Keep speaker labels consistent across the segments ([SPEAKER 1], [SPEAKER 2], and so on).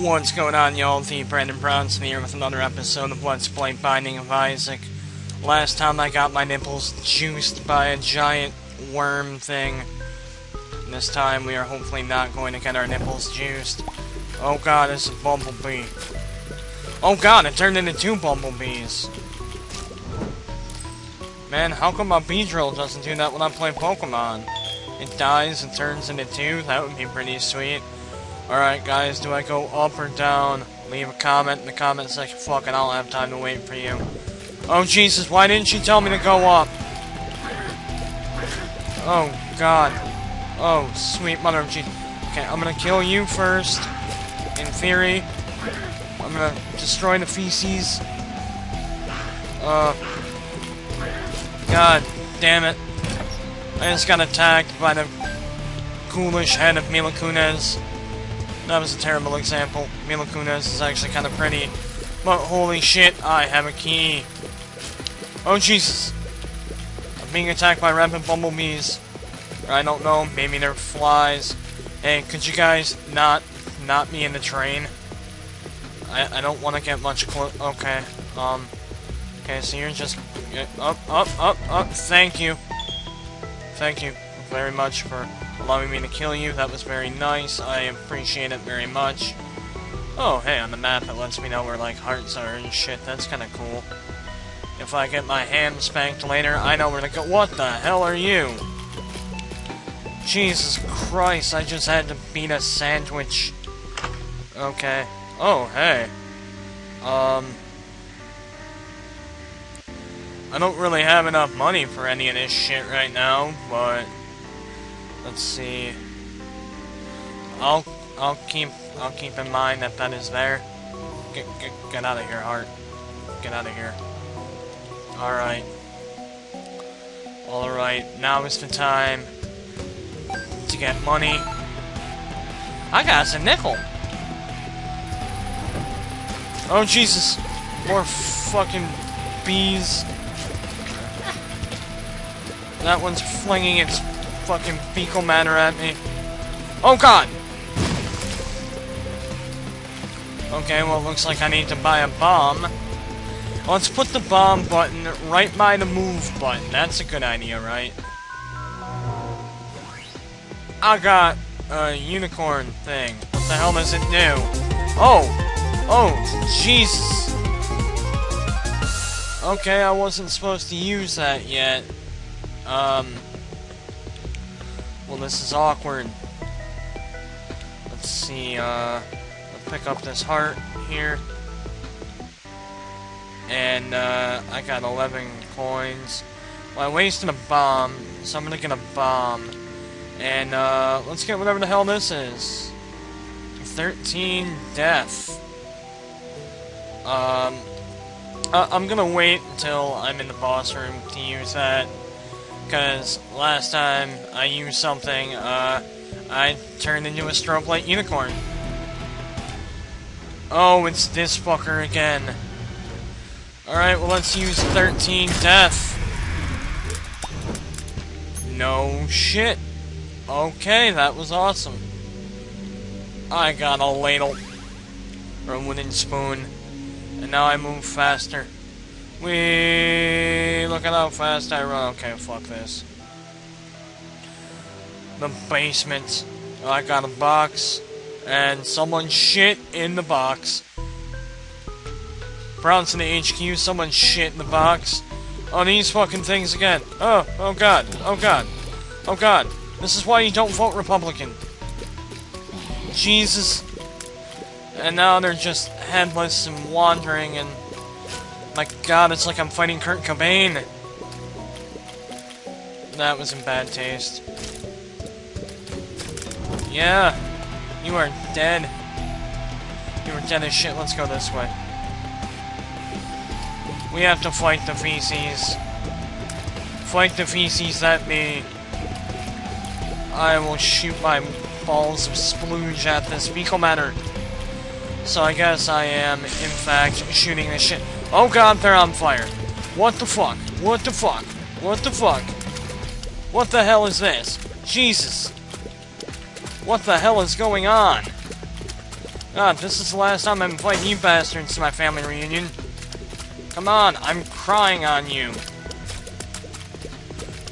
[SPEAKER 1] What's going on, y'all? The Brandon Brownson here with another episode of Let's Play Binding of Isaac. Last time I got my nipples juiced by a giant worm thing. This time we are hopefully not going to get our nipples juiced. Oh god, it's a bumblebee. Oh god, it turned into two bumblebees. Man, how come my Beedrill doesn't do that when I play Pokemon? It dies and turns into two? That would be pretty sweet. Alright guys, do I go up or down? Leave a comment in the comment section. Fucking, I don't have time to wait for you. Oh Jesus, why didn't you tell me to go up? Oh God. Oh, sweet mother of Jesus. Okay, I'm gonna kill you first. In theory. I'm gonna destroy the feces. Uh. God damn it. I just got attacked by the ghoulish head of Mila Kunis. That was a terrible example. Mila Kunis is actually kind of pretty. But holy shit, I have a key. Oh Jesus. I'm being attacked by rampant bumblebees. I don't know, maybe they're flies. Hey, could you guys not not me in the train? I, I don't want to get much close. Okay, um... Okay, so you're just... Up, up, up, up. Thank you. Thank you very much for allowing me to kill you. That was very nice. I appreciate it very much. Oh, hey, on the map it lets me know where, like, hearts are and shit. That's kind of cool. If I get my hand spanked later, I know where to go. What the hell are you? Jesus Christ, I just had to beat a sandwich. Okay. Oh, hey. Um... I don't really have enough money for any of this shit right now, but... Let's see. I'll I'll keep I'll keep in mind that that is there. Get get get out of here, Heart. Get out of here. All right. All right. Now is the time to get money. I got us a nickel. Oh Jesus! More fucking bees. That one's flinging its fucking fecal matter at me. Oh god! Okay, well, it looks like I need to buy a bomb. Let's put the bomb button right by the move button. That's a good idea, right? I got a unicorn thing. What the hell does it do? Oh! Oh, Jesus! Okay, I wasn't supposed to use that yet. Um... Well, this is awkward. Let's see, uh... Let's pick up this heart here. And, uh, I got 11 coins. Well, I wasted a bomb, so I'm gonna get a bomb. And, uh, let's get whatever the hell this is. 13 death. Um, I'm gonna wait until I'm in the boss room to use that because last time I used something, uh, I turned into a strobe light unicorn. Oh, it's this fucker again. Alright, well let's use 13 death. No shit. Okay, that was awesome. I got a ladle. Or a wooden spoon. And now I move faster. We look at how fast I run. Okay, fuck this. The basement. I got a box, and someone shit in the box. Brown's in the HQ, someone shit in the box. Oh, these fucking things again. Oh, oh god, oh god, oh god. This is why you don't vote Republican. Jesus. And now they're just headless and wandering and my god, it's like I'm fighting Kurt Cobain. That was in bad taste. Yeah, you are dead. You are dead as shit. Let's go this way. We have to fight the feces. Fight the feces at me. I will shoot my balls of splooge at this fecal matter. So I guess I am, in fact, shooting this shit. Oh god, they're on fire. What the fuck? What the fuck? What the fuck? What the hell is this? Jesus. What the hell is going on? God, this is the last time I'm inviting you bastards to my family reunion. Come on, I'm crying on you.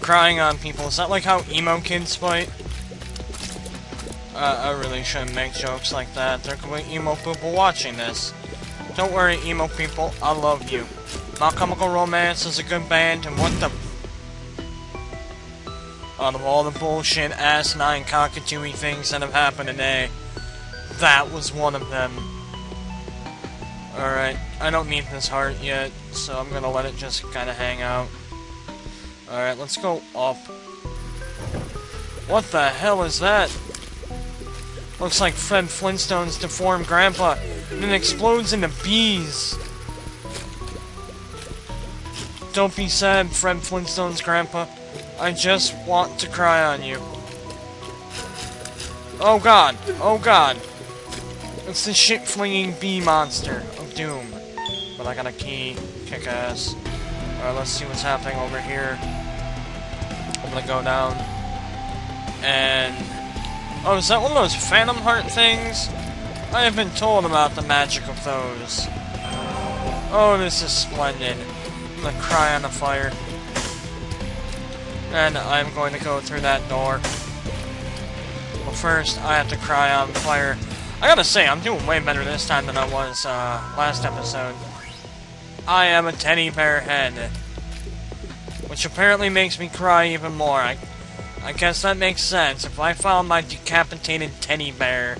[SPEAKER 1] Crying on people. Is that like how emo kids fight? Uh, I really shouldn't make jokes like that. There could be emo people watching this. Don't worry, emo people. I love you. My Chemical Romance is a good band, and what the... Out of all the bullshit, asinine, cockatooey things that have happened today, that was one of them. Alright, I don't need this heart yet, so I'm gonna let it just kinda hang out. Alright, let's go up. What the hell is that? Looks like Fred Flintstone's deformed grandpa, and it explodes into bees. Don't be sad, Fred Flintstone's grandpa. I just want to cry on you. Oh god, oh god. It's the shit-flinging bee monster of doom. But I got a key, kick-ass. Alright, let's see what's happening over here. I'm gonna go down. And... Oh, is that one of those Phantom Heart things? I have been told about the magic of those. Oh, this is splendid. I'm gonna cry on the fire. And I'm going to go through that door. Well, first, I have to cry on the fire. I gotta say, I'm doing way better this time than I was uh, last episode. I am a teddy bear head. Which apparently makes me cry even more. I, I guess that makes sense. If I found my decapitated teddy bear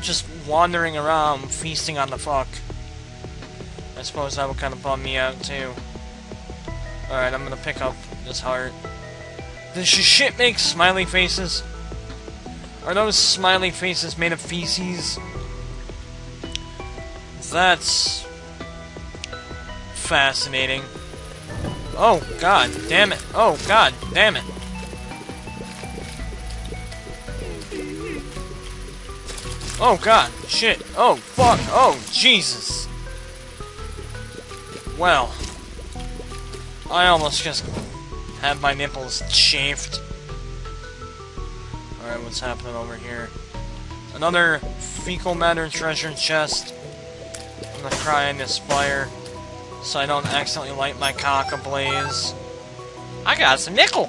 [SPEAKER 1] just wandering around feasting on the fuck, I suppose that would kind of bum me out too. Alright, I'm gonna pick up this heart. Does shit make smiley faces? Are those smiley faces made of feces? That's... fascinating. Oh, god damn it. Oh, god damn it. Oh, god. Shit. Oh, fuck. Oh, Jesus. Well. I almost just had my nipples chafed. Alright, what's happening over here? Another fecal matter treasure chest. I'm gonna cry in this fire so I don't accidentally light my cock ablaze. I got some nickel!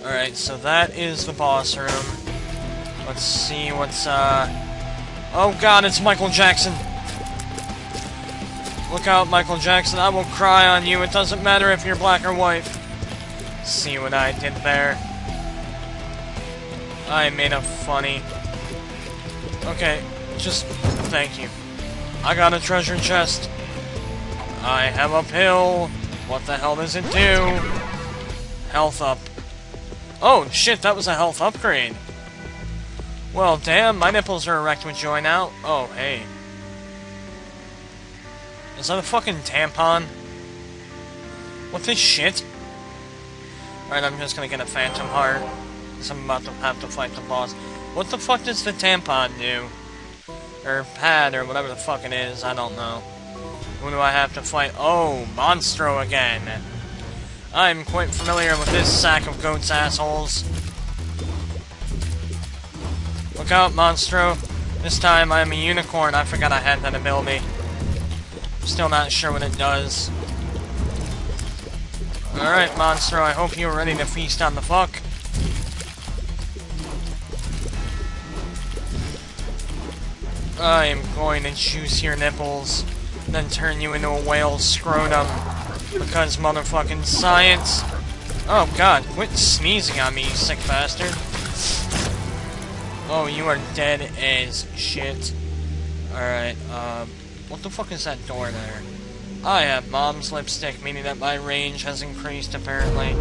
[SPEAKER 1] Alright, so that is the boss room. Let's see what's, uh... Oh god, it's Michael Jackson! Look out, Michael Jackson. I will cry on you. It doesn't matter if you're black or white. See what I did there? I made a funny. Okay, just thank you. I got a treasure chest. I have a pill. What the hell does it do? Health up. Oh, shit, that was a health upgrade. Well, damn, my nipples are erect with joy now. Oh, hey. Is that a fucking tampon? What the shit? Alright, I'm just gonna get a phantom heart. Because I'm about to have to fight the boss. What the fuck does the tampon do? Or pad, or whatever the fuck it is, I don't know. Who do I have to fight? Oh, Monstro again! I'm quite familiar with this sack of goats assholes. Look out, Monstro. This time I'm a unicorn. I forgot I had that ability. Still not sure what it does. Alright, Monstro, I hope you're ready to feast on the fuck. I am going to juice your nipples, then turn you into a whale scrotum. Because motherfucking science. Oh god, quit sneezing on me, you sick bastard. Oh, you are dead as shit. Alright, um... What the fuck is that door there? I have mom's lipstick, meaning that my range has increased, apparently.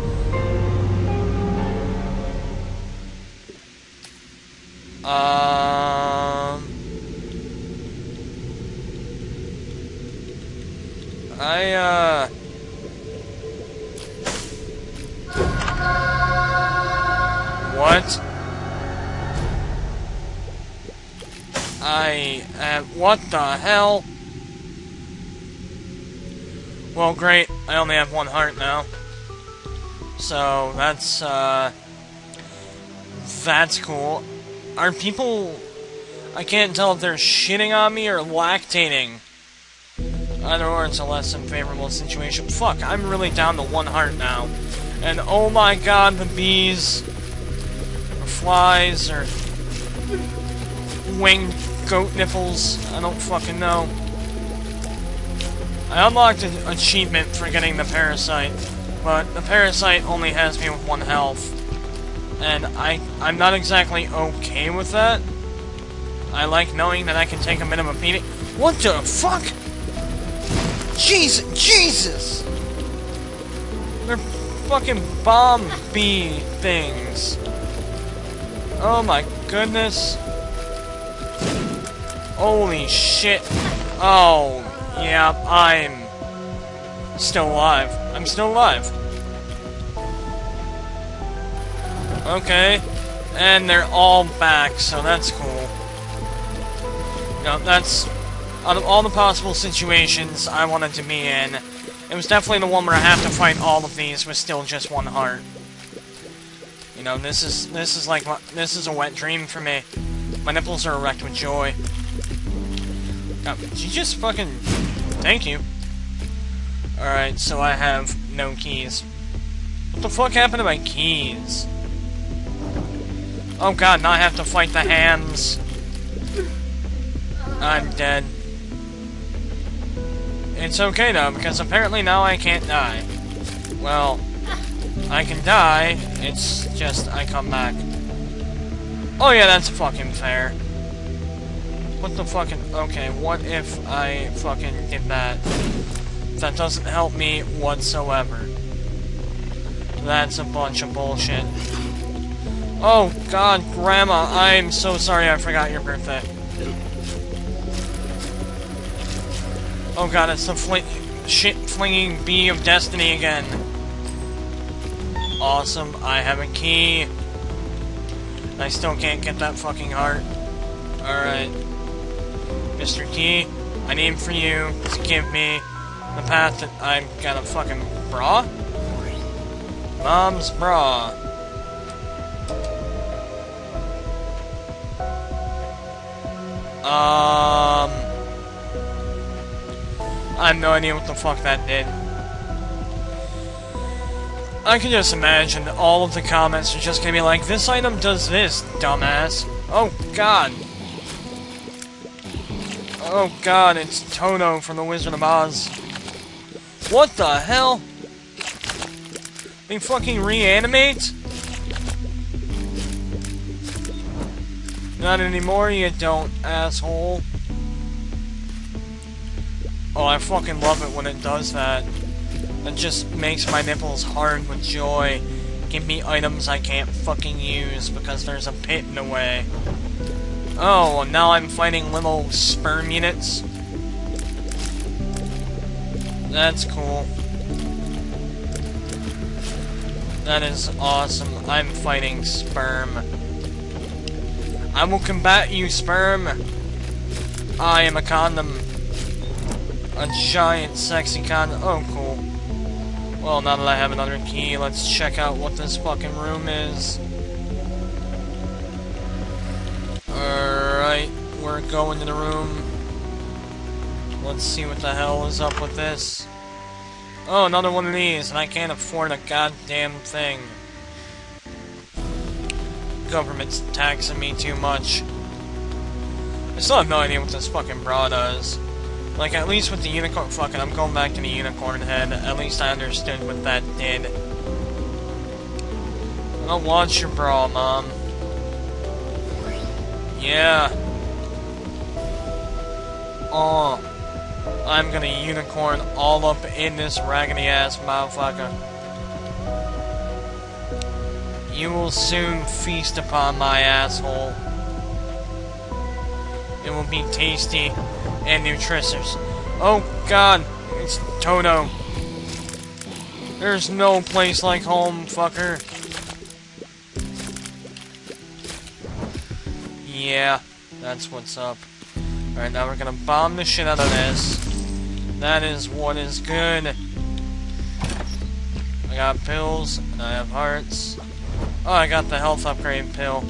[SPEAKER 1] Um... I, uh... What? I, uh, what the hell? Well, great. I only have one heart now. So, that's, uh... That's cool. Are people... I can't tell if they're shitting on me or lactating. Either or, it's a less than favorable situation. Fuck, I'm really down to one heart now. And oh my god, the bees, or flies, or winged goat nipples, I don't fucking know. I unlocked an achievement for getting the parasite, but the parasite only has me with one health. And I, I'm not exactly okay with that. I like knowing that I can take a minimum beating. What the fuck? Jesus! Jesus! They're fucking bomb bee things. Oh my goodness. Holy shit. Oh, yeah, I'm still alive. I'm still alive. Okay. And they're all back, so that's cool. No, that's... Out of all the possible situations I wanted to be in, it was definitely the one where I have to fight all of these with still just one heart. You know, this is this is like this is a wet dream for me. My nipples are erect with joy. Did you just fucking... Thank you. Alright, so I have no keys. What the fuck happened to my keys? Oh god, now I have to fight the hands. I'm dead. It's okay though, because apparently now I can't die. Well, I can die, it's just I come back. Oh yeah, that's fucking fair. What the fucking... Okay, what if I fucking did that? That doesn't help me whatsoever. That's a bunch of bullshit. Oh, God, Grandma, I'm so sorry I forgot your birthday. Oh god, it's the fl shit-flinging bee of destiny again. Awesome, I have a key. I still can't get that fucking heart. Alright. Mr. Key, I need for you to give me the path that I'm gonna fucking bra? Mom's bra. Um... I have no idea what the fuck that did. I can just imagine all of the comments are just gonna be like, this item does this, dumbass. Oh god. Oh god, it's Toto from the Wizard of Oz. What the hell? They fucking reanimate? Not anymore, you don't, asshole. Oh, I fucking love it when it does that. It just makes my nipples hard with joy. Give me items I can't fucking use because there's a pit in the way. Oh, now I'm fighting little sperm units. That's cool. That is awesome. I'm fighting sperm. I will combat you, sperm. I am a condom. A giant sexy condom. Oh, cool. Well, now that I have another key, let's check out what this fucking room is. Alright, we're going to the room. Let's see what the hell is up with this. Oh, another one of these, and I can't afford a goddamn thing. Government's taxing me too much. I still have no idea what this fucking bra does. Like, at least with the unicorn... Fucking, I'm going back to the unicorn head. At least I understood what that did. I don't want your bra, Mom. Yeah. Oh. I'm gonna unicorn all up in this raggedy-ass motherfucker. You will soon feast upon my asshole. It will be tasty and nutritious. Oh god, it's Toto. There's no place like home, fucker. Yeah, that's what's up. Alright, now we're gonna bomb the shit out of this. That is what is good. I got pills, and I have hearts. Oh, I got the health upgrade pill.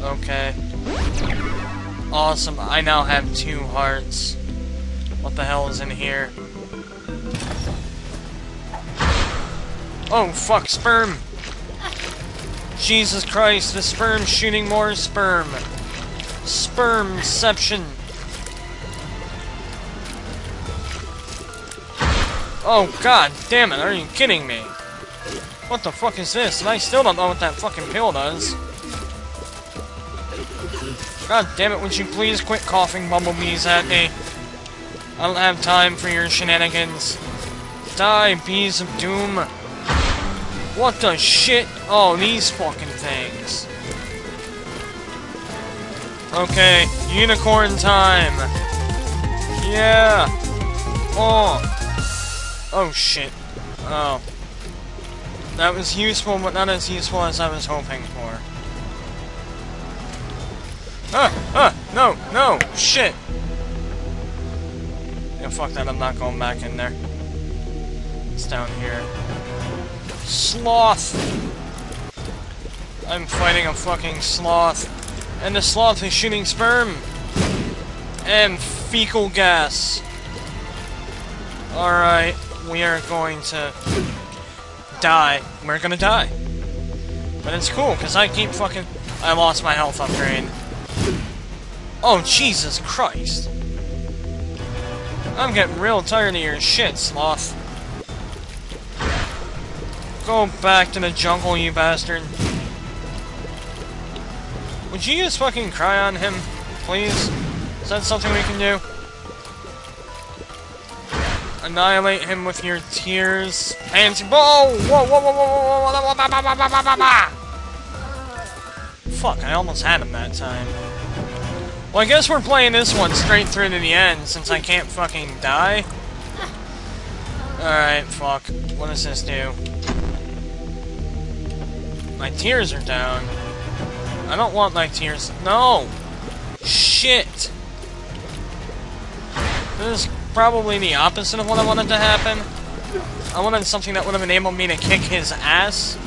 [SPEAKER 1] Okay. Awesome. I now have two hearts. What the hell is in here? Oh, fuck, sperm! Jesus Christ, the sperm shooting more sperm. Spermception. Oh, god damn it, are you kidding me? What the fuck is this? And I still don't know what that fucking pill does. God damn it, would you please quit coughing bumblebees at me? I don't have time for your shenanigans. Die, bees of doom. What the shit? Oh, these fucking things. Okay, unicorn time. Yeah. Oh. Oh shit. Oh. That was useful, but not as useful as I was hoping for. Ah! Ah! No! No! Shit! Yeah, fuck that, I'm not going back in there. It's down here. Sloth! I'm fighting a fucking sloth. And the sloth is shooting sperm! And fecal gas! Alright we are going to die. We're gonna die. But it's cool, because I keep fucking... I lost my health upgrade. Oh, Jesus Christ. I'm getting real tired of your shit, Sloth. Go back to the jungle, you bastard. Would you just fucking cry on him, please? Is that something we can do? Annihilate him with your tears. And whoa, whoa, whoa, whoa, whoa, whoa, whoa, whoa, Whoa! Whoa! Whoa! Fuck, I almost had him that time. Well, I guess we're playing this one straight through to the end, since I can't fucking die. Alright, fuck. What does this do? My tears are down. I don't want my tears. No! Shit! This is probably the opposite of what I wanted to happen. I wanted something that would have enabled me to kick his ass.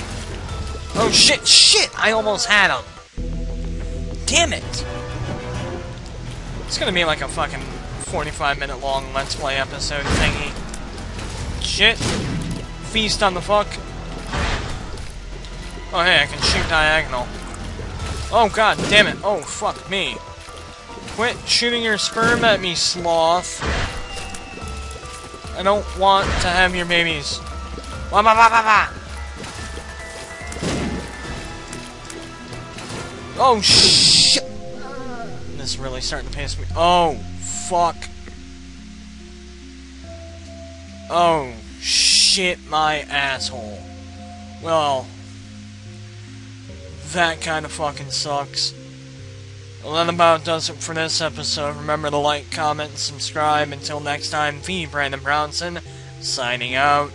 [SPEAKER 1] Oh shit, shit! I almost had him! Damn it! It's gonna be like a fucking 45 minute long Let's Play episode thingy. Shit. Feast on the fuck. Oh hey, I can shoot diagonal. Oh god damn it. Oh fuck me. Quit shooting your sperm at me, sloth. I don't want to have your babies. Wah, wah, wah, Oh, shit! This is really starting to piss me. Oh, fuck. Oh, shit, my asshole. Well, that kind of fucking sucks. Well, that about does it for this episode. Remember to like, comment, and subscribe. Until next time, V. Brandon Brownson, signing out.